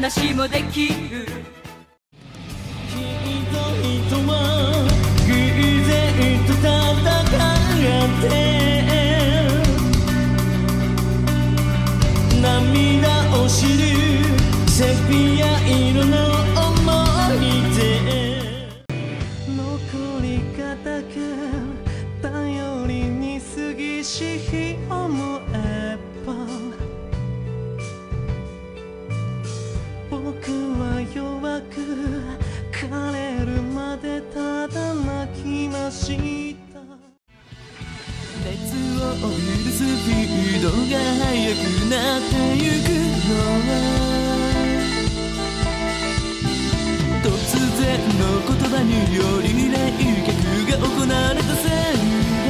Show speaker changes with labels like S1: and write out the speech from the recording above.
S1: 話もできる
S2: 人は偶然と戦って。涙を知るセピア色の思い出残り方が頼りに過ぎし日熱を許すスピードが速くなってゆくのは。突然の言葉により冷却が行われたせい。で